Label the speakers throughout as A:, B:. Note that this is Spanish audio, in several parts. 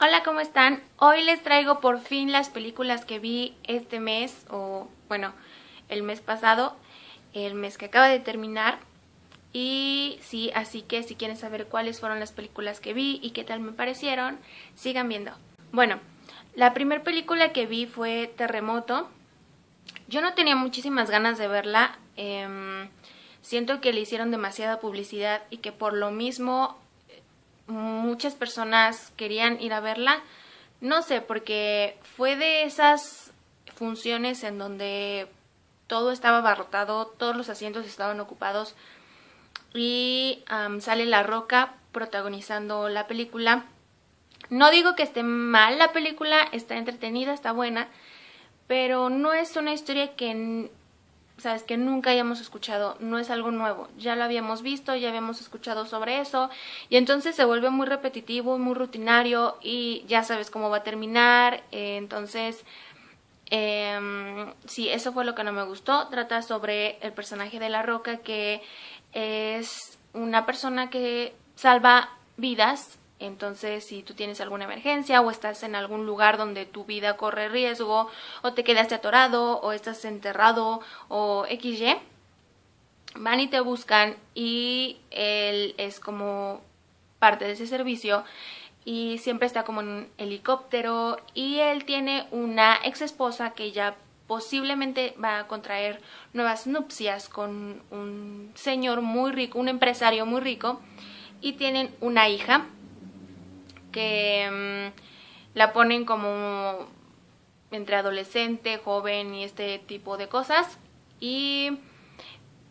A: Hola, ¿cómo están? Hoy les traigo por fin las películas que vi este mes, o bueno, el mes pasado, el mes que acaba de terminar. Y sí, así que si quieren saber cuáles fueron las películas que vi y qué tal me parecieron, sigan viendo. Bueno, la primera película que vi fue Terremoto. Yo no tenía muchísimas ganas de verla. Em, siento que le hicieron demasiada publicidad y que por lo mismo muchas personas querían ir a verla. No sé, porque fue de esas funciones en donde todo estaba abarrotado, todos los asientos estaban ocupados y sale La Roca protagonizando la película. No digo que esté mal la película, está entretenida, está buena, pero no es una historia que sabes, que nunca hayamos escuchado, no es algo nuevo, ya lo habíamos visto, ya habíamos escuchado sobre eso, y entonces se vuelve muy repetitivo, muy rutinario, y ya sabes cómo va a terminar, eh, entonces, eh, sí, eso fue lo que no me gustó, trata sobre el personaje de La Roca, que es una persona que salva vidas entonces, si tú tienes alguna emergencia o estás en algún lugar donde tu vida corre riesgo o te quedaste atorado o estás enterrado o XY, van y te buscan y él es como parte de ese servicio y siempre está como en un helicóptero y él tiene una ex esposa que ya posiblemente va a contraer nuevas nupcias con un señor muy rico, un empresario muy rico y tienen una hija que mm, la ponen como entre adolescente, joven y este tipo de cosas. Y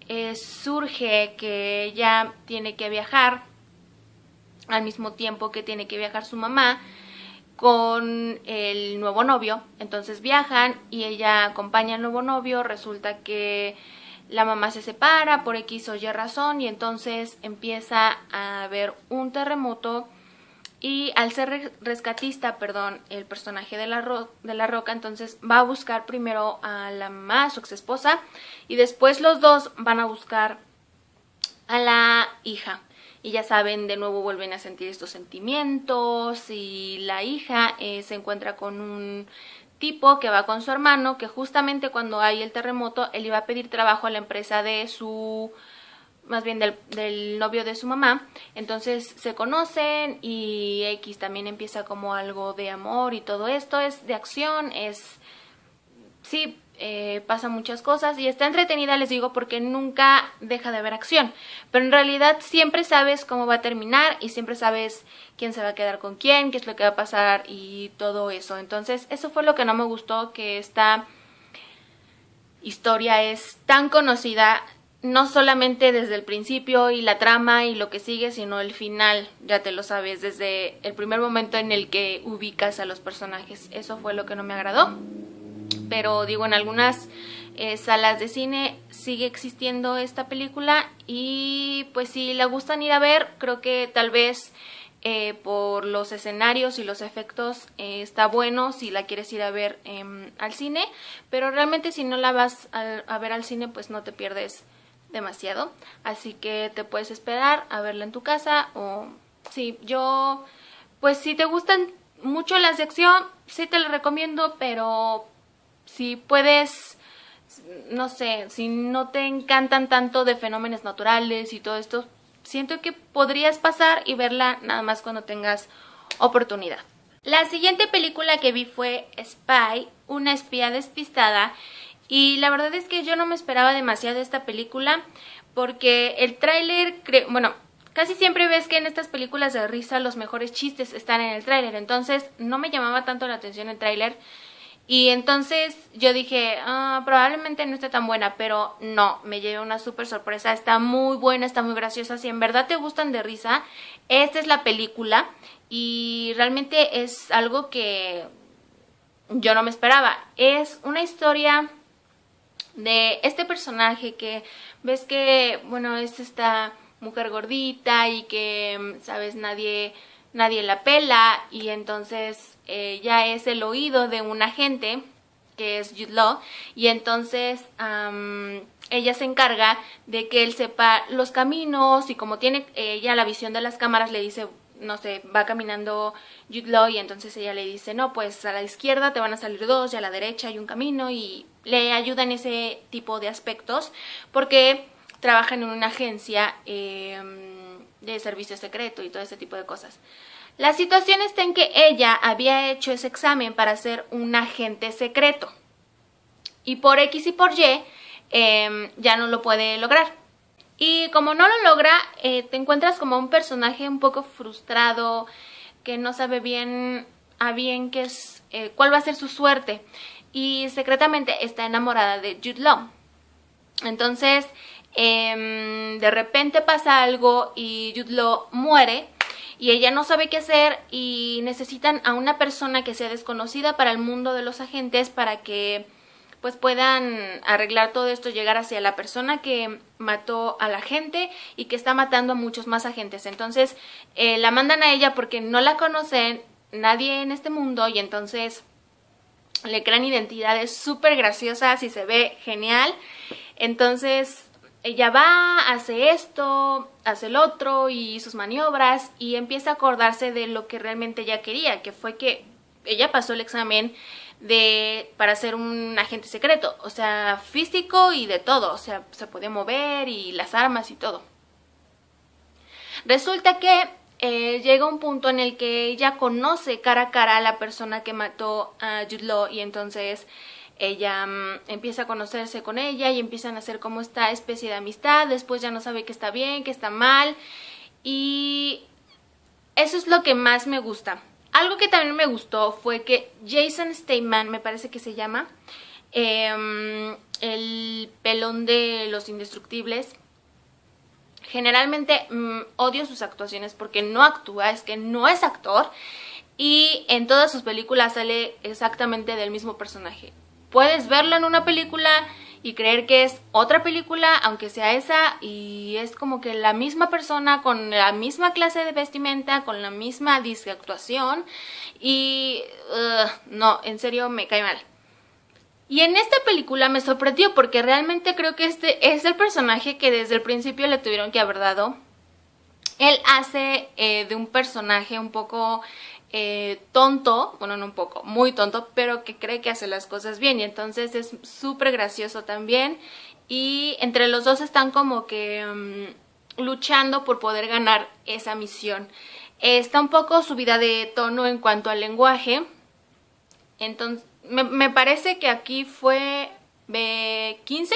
A: eh, surge que ella tiene que viajar al mismo tiempo que tiene que viajar su mamá con el nuevo novio. Entonces viajan y ella acompaña al nuevo novio. Resulta que la mamá se separa por X o Y razón y entonces empieza a haber un terremoto y al ser rescatista, perdón, el personaje de la, de la Roca, entonces va a buscar primero a la mamá, a su ex esposa, y después los dos van a buscar a la hija. Y ya saben, de nuevo vuelven a sentir estos sentimientos y la hija eh, se encuentra con un tipo que va con su hermano, que justamente cuando hay el terremoto, él iba a pedir trabajo a la empresa de su más bien del, novio de su mamá. Entonces se conocen y X también empieza como algo de amor y todo esto es de acción, es... Sí, eh, pasa muchas cosas y está entretenida, les digo, porque nunca deja de haber acción. Pero en realidad siempre sabes cómo va a terminar y siempre sabes quién se va a quedar con quién, qué es lo que va a pasar y todo eso. Entonces eso fue lo que no me gustó, que esta historia es tan conocida, no solamente desde el principio y la trama y lo que sigue, sino el final, ya te lo sabes, desde el primer momento en el que ubicas a los personajes. Eso fue lo que no me agradó. Pero digo, en algunas eh, salas de cine sigue existiendo esta película y pues si la gustan ir a ver, creo que tal vez eh, por los escenarios y los efectos eh, está bueno si la quieres ir a ver em, al cine, pero realmente si no la vas a ver al cine pues no te pierdes demasiado. Así que te puedes esperar a verla en tu casa o sí, yo pues si te gustan mucho las de acción, sí te lo recomiendo, pero si puedes no sé, si no te encantan tanto de fenómenos naturales y todo esto, siento que podrías pasar y verla nada más cuando tengas oportunidad. La siguiente película que vi fue Spy, una espía despistada y la verdad es que yo no me esperaba demasiado esta película porque el tráiler, bueno, casi siempre ves que en estas películas de risa los mejores chistes están en el tráiler, entonces no me llamaba tanto la atención el tráiler. Y entonces yo dije, ah, probablemente no esté tan buena, pero no, me llevé una súper sorpresa, está muy buena, está muy graciosa, si en verdad te gustan de risa, esta es la película. Y realmente es algo que yo no me esperaba, es una historia de este personaje que ves que, bueno, es esta mujer gordita y que, sabes, nadie, nadie la pela y entonces eh, ya es el oído de un agente que es Jude y entonces ella se encarga de que él sepa los caminos y como tiene ella la visión de las cámaras le dice no sé, va caminando Jude y entonces ella le dice, no, pues a la izquierda te van a salir dos y a la derecha hay un camino y le ayuda en ese tipo de aspectos porque trabaja en una agencia em, de servicio secreto y todo ese tipo de cosas. La situación está en que ella había hecho ese examen para ser un agente secreto y por X y por Y em, ya no lo puede lograr. Y como no lo logra, eh, te encuentras como un personaje un poco frustrado, que no sabe bien a bien qué es, eh, cuál va a ser su suerte. Y secretamente está enamorada de Jude Law. Entonces, em, de repente pasa algo y Jude Law muere y ella no sabe qué hacer y necesitan a una persona que sea desconocida para el mundo de los agentes para que pues puedan arreglar todo esto, llegar hacia la persona que mató a la gente y que está matando a muchos más agentes. Entonces eh, la mandan a ella porque no la conocen nadie en este mundo y entonces le crean identidades súper graciosas y se ve genial. Entonces ella va, hace esto, hace el otro y sus maniobras y empieza a acordarse de lo que realmente ella quería, que fue que ella pasó el examen de para ser un agente secreto, o sea, físico y de todo, o sea, se puede mover y las armas y todo. Resulta que eh, llega un punto en el que ella conoce cara a cara a la persona que mató a Jude y entonces ella mm, empieza a conocerse con ella y empiezan a hacer como esta especie de amistad, después ya no sabe que está bien, que está mal y eso es lo que más me gusta algo que también me gustó fue que Jason Statham, me parece que se llama, em, el pelón de los indestructibles, generalmente mm, odio sus actuaciones porque no actúa, es que no es actor y en todas sus películas sale exactamente del mismo personaje. Puedes verlo en una película y creer que es otra película, aunque sea esa, y es como que la misma persona con la misma clase de vestimenta, con la misma disque actuación, y no, en serio me cae mal. Y en esta película me sorprendió porque realmente creo que este es el personaje que desde el principio le tuvieron que haber dado. Él hace eh, de un personaje un poco eh, tonto, bueno, no un poco, muy tonto, pero que cree que hace las cosas bien. Y entonces es súper gracioso también. Y entre los dos están como que mm, luchando por poder ganar esa misión. está un poco subida de tono en cuanto al lenguaje, entonces me, me parece que aquí fue B15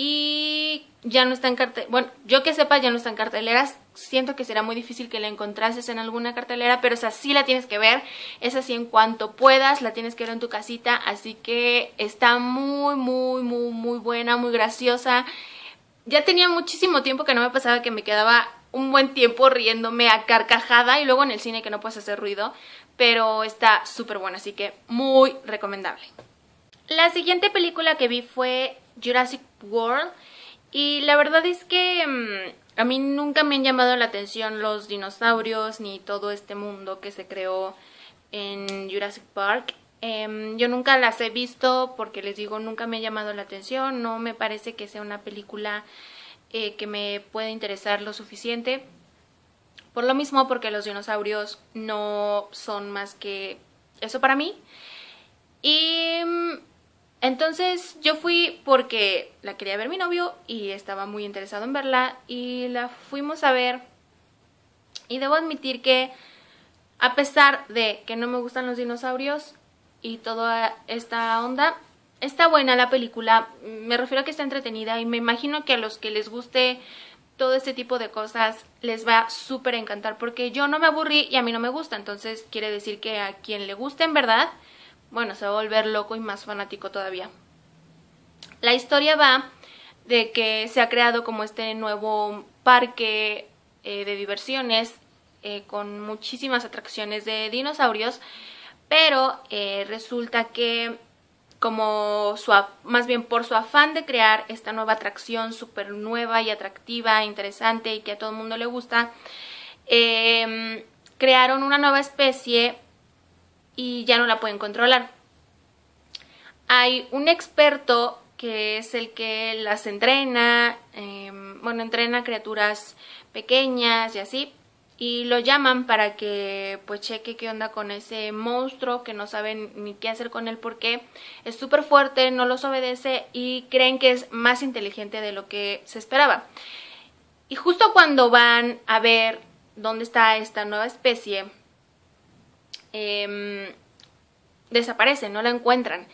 A: y ya no está en cartelera, bueno, yo que sepa ya no está en carteleras, siento que será muy difícil que la encontrases en alguna cartelera, pero esa sí la tienes que ver, es así en cuanto puedas, la tienes que ver en tu casita, así que está muy, muy, muy, muy buena, muy graciosa. Ya tenía muchísimo tiempo que no me pasaba que me quedaba un buen tiempo riéndome a carcajada y luego en el cine que no puedes hacer ruido, pero está súper buena, así que muy recomendable. La siguiente película que vi fue Jurassic World y la verdad es que mm, a mí nunca me han llamado la atención los dinosaurios ni todo este mundo que se creó en Jurassic Park. Em, yo nunca las he visto porque les digo, nunca me ha llamado la atención. No me parece que sea una película eh, que me pueda interesar lo suficiente. Por lo mismo, porque los dinosaurios no son más que eso para mí. Y mm, entonces yo fui porque la quería ver mi novio y estaba muy interesado en verla y la fuimos a ver. Y debo admitir que a pesar de que no me gustan los dinosaurios y toda esta onda, está buena la película, me refiero a que está entretenida y me imagino que a los que les guste todo este tipo de cosas les va súper encantar porque yo no me aburrí y a mí no me gusta, entonces quiere decir que a quien le guste en verdad bueno, se va a volver loco y más fanático todavía. La historia va de que se ha creado como este nuevo parque eh, de diversiones eh, con muchísimas atracciones de dinosaurios, pero eh, resulta que como su, más bien por su afán de crear esta nueva atracción súper nueva y atractiva, interesante y que a todo el mundo le gusta, em, crearon una nueva especie y ya no la pueden controlar. Hay un experto que es el que las entrena, em, bueno, entrena criaturas pequeñas y así, y lo llaman para que pues cheque qué onda con ese monstruo que no saben ni qué hacer con él porque es súper fuerte, no los obedece y creen que es más inteligente de lo que se esperaba. Y justo cuando van a ver dónde está esta nueva especie, eh, desaparece, no la encuentran.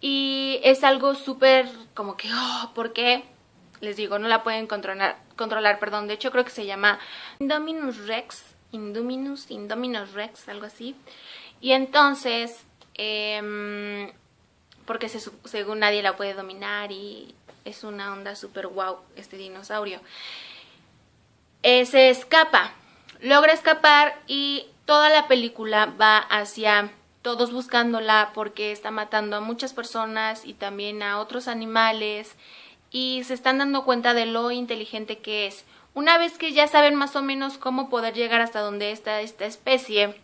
A: Y es algo súper como que, oh, ¿por qué? Les digo, no la pueden controlar, controlar, perdón. De hecho, creo que se llama Indominus Rex, Indominus, Indominus Rex, algo así. Y entonces, eh, porque se, según nadie la puede dominar y es una onda súper wow este dinosaurio. Eh, se escapa, logra escapar y toda la película va hacia todos buscándola porque está matando a muchas personas y también a otros animales y se están dando cuenta de lo inteligente que es. Una vez que ya saben más o menos cómo poder llegar hasta donde está esta especie,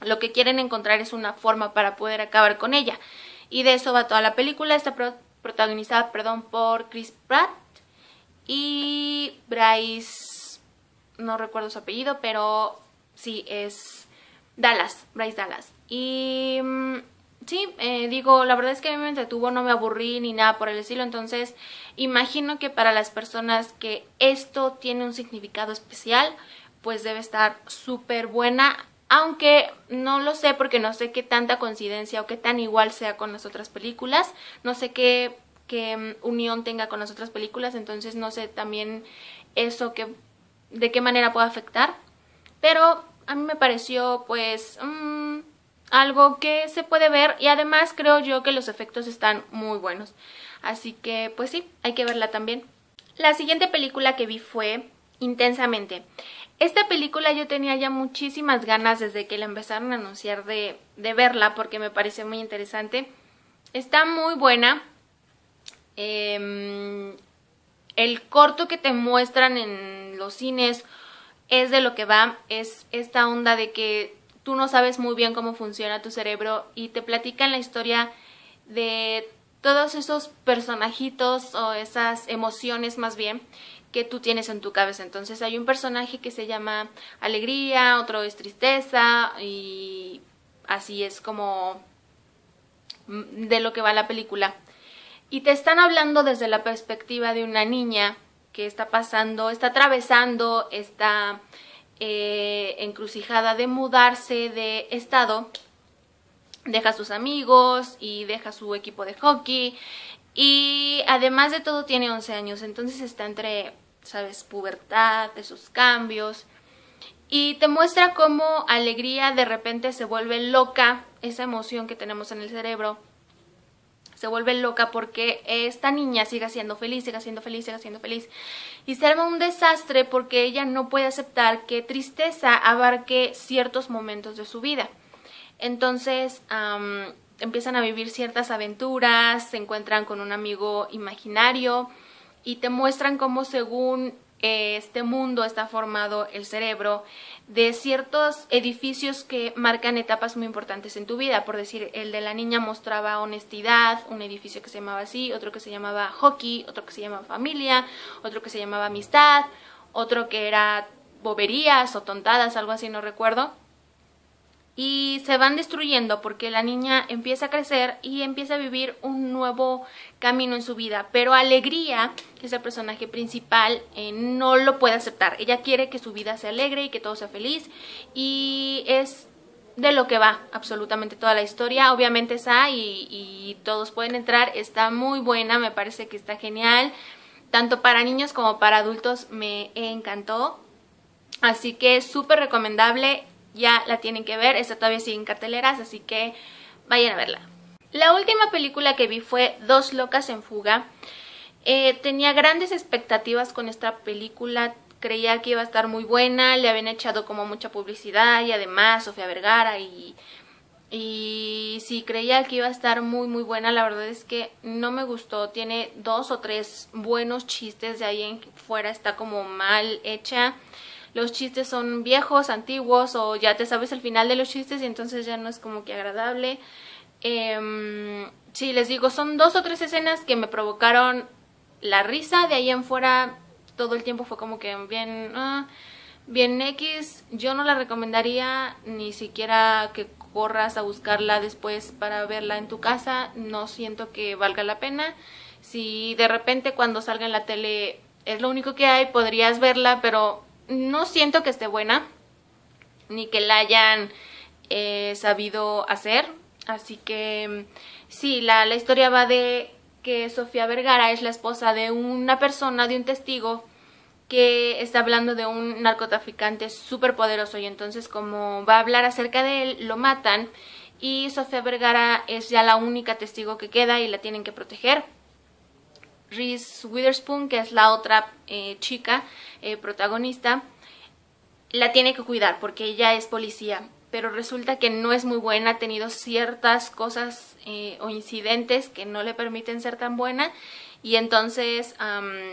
A: lo que quieren encontrar es una forma para poder acabar con ella. Y de eso va toda la película. Está protagonizada perdón, por Chris Pratt y Bryce, no recuerdo su apellido, pero sí, es Dallas, Bryce Dallas. Y mm, sí, eh, digo, la verdad es que a mí me entretuvo, no me aburrí ni nada por el estilo, entonces imagino que para las personas que esto tiene un significado especial, pues debe estar súper buena, aunque no lo sé porque no sé qué tanta coincidencia o qué tan igual sea con las otras películas, no sé qué, qué mm, unión tenga con las otras películas, entonces no sé también eso que, de qué manera puede afectar, pero a mí me pareció pues... Mmm, algo que se puede ver y además creo yo que los efectos están muy buenos. Así que pues sí, hay que verla también. La siguiente película que vi fue Intensamente. Esta película yo tenía ya muchísimas ganas desde que la empezaron a anunciar de, de verla porque me pareció muy interesante. Está muy buena. Em, el corto que te muestran en los cines es de lo que va, es esta onda de que tú no sabes muy bien cómo funciona tu cerebro y te platican la historia de todos esos personajitos o esas emociones más bien que tú tienes en tu cabeza. Entonces hay un personaje que se llama alegría, otro es tristeza y así es como de lo que va la película. Y te están hablando desde la perspectiva de una niña que está pasando, está atravesando, está eh, encrucijada de mudarse de estado, deja a sus amigos y deja su equipo de hockey. Y además de todo tiene 11 años, entonces está entre, sabes, pubertad, esos cambios. Y te muestra cómo alegría de repente se vuelve loca, esa emoción que tenemos en el cerebro se vuelve loca porque esta niña sigue siendo feliz, sigue siendo feliz, sigue siendo feliz. Y se arma un desastre porque ella no puede aceptar que tristeza abarque ciertos momentos de su vida. Entonces empiezan a vivir ciertas aventuras, se encuentran con un amigo imaginario y te muestran cómo según este mundo está formado el cerebro de ciertos edificios que marcan etapas muy importantes en tu vida. Por decir, el de la niña mostraba honestidad, un edificio que se llamaba así, otro que se llamaba hockey, otro que se llamaba familia, otro que se llamaba amistad, otro que era boberías o tontadas, algo así, no recuerdo y se van destruyendo porque la niña empieza a crecer y empieza a vivir un nuevo camino en su vida. Pero Alegría, que es el personaje principal, eh, no lo puede aceptar. Ella quiere que su vida sea alegre y que todo sea feliz y es de lo que va absolutamente toda la historia. Obviamente es A y, y todos pueden entrar. Está muy buena, me parece que está genial. Tanto para niños como para adultos me encantó. Así que es súper recomendable ya la tienen que ver, esta todavía sigue en carteleras, así que vayan a verla. La última película que vi fue Dos locas en fuga. Eh, tenía grandes expectativas con esta película, creía que iba a estar muy buena, le habían echado como mucha publicidad y además Sofía Vergara y, y sí, creía que iba a estar muy muy buena, la verdad es que no me gustó, tiene dos o tres buenos chistes, de ahí en fuera está como mal hecha los chistes son viejos, antiguos o ya te sabes el final de los chistes y entonces ya no es como que agradable. Eh, sí, les digo, son dos o tres escenas que me provocaron la risa, de ahí en fuera todo el tiempo fue como que bien... Ah, Bien X, yo no la recomendaría ni siquiera que corras a buscarla después para verla en tu casa. No siento que valga la pena. Si de repente cuando salga en la tele es lo único que hay, podrías verla, pero no siento que esté buena ni que la hayan eh, sabido hacer. Así que sí, la, la historia va de que Sofía Vergara es la esposa de una persona, de un testigo que está hablando de un narcotraficante súper poderoso y entonces como va a hablar acerca de él, lo matan y Sofía Vergara es ya la única testigo que queda y la tienen que proteger. Reese Witherspoon, que es la otra eh, chica eh, protagonista, la tiene que cuidar porque ella es policía, pero resulta que no es muy buena, ha tenido ciertas cosas eh, o incidentes que no le permiten ser tan buena y entonces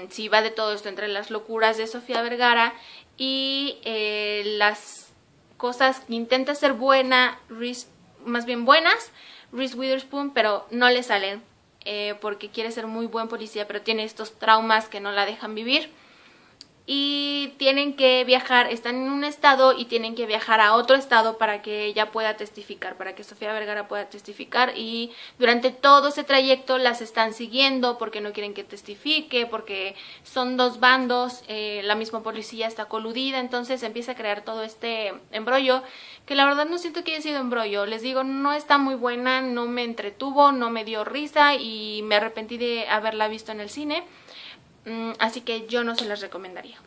A: si va de todo esto entre las locuras de Sofía Vergara y eh, las cosas que intenta ser buena, más bien buenas, Reese Witherspoon, pero no le salen eh, porque quiere ser muy buen policía, pero tiene estos traumas que no la dejan vivir y tienen que viajar, están en un estado y tienen que viajar a otro estado para que ella pueda testificar, para que Sofía Vergara pueda testificar. Y durante todo ese trayecto las están siguiendo porque no quieren que testifique, porque son dos bandos, eh, la misma policía está coludida, entonces empieza a crear todo este embrollo que la verdad no siento que haya sido embrollo, les digo, no está muy buena, no me entretuvo, no me dio risa y me arrepentí de haberla visto en el cine. Mm, así que yo no se las recomendaría.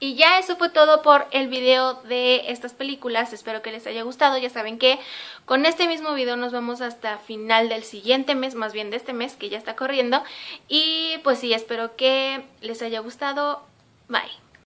A: Y ya eso fue todo por el video de estas películas, espero que les haya gustado, ya saben que con este mismo video nos vamos hasta final del siguiente mes, más bien de este mes que ya está corriendo y pues sí, espero que les haya gustado, bye.